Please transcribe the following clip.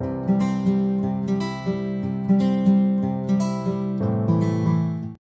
you